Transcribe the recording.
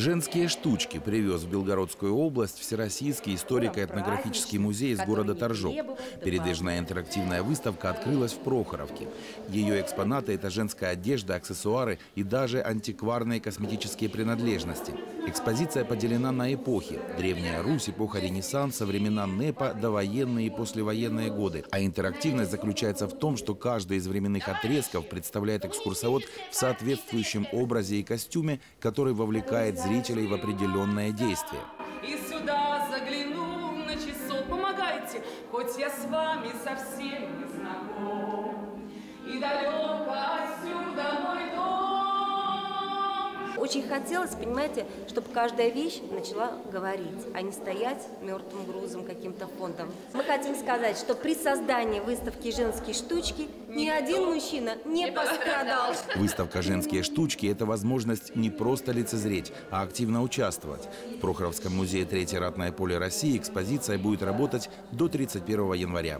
Женские штучки привез в Белгородскую область Всероссийский историко-этнографический музей из города Торжок. Передвижная интерактивная выставка открылась в Прохоровке. Ее экспонаты – это женская одежда, аксессуары и даже антикварные косметические принадлежности. Экспозиция поделена на эпохи. Древняя Русь, эпоха Ренессанса, времена НЭПа, довоенные и послевоенные годы. А интерактивность заключается в том, что каждый из временных отрезков представляет экскурсовод в соответствующем образе и костюме, который вовлекает зрителей в определенное действие. И сюда загляну на часок, помогайте, хоть я с вами совсем Очень хотелось, понимаете, чтобы каждая вещь начала говорить, а не стоять мертвым грузом каким-то фондом. Мы хотим сказать, что при создании выставки «Женские штучки» ни один мужчина не пострадал. Выставка «Женские штучки» – это возможность не просто лицезреть, а активно участвовать. В Прохоровском музее «Третье ратное поле России» экспозиция будет работать до 31 января.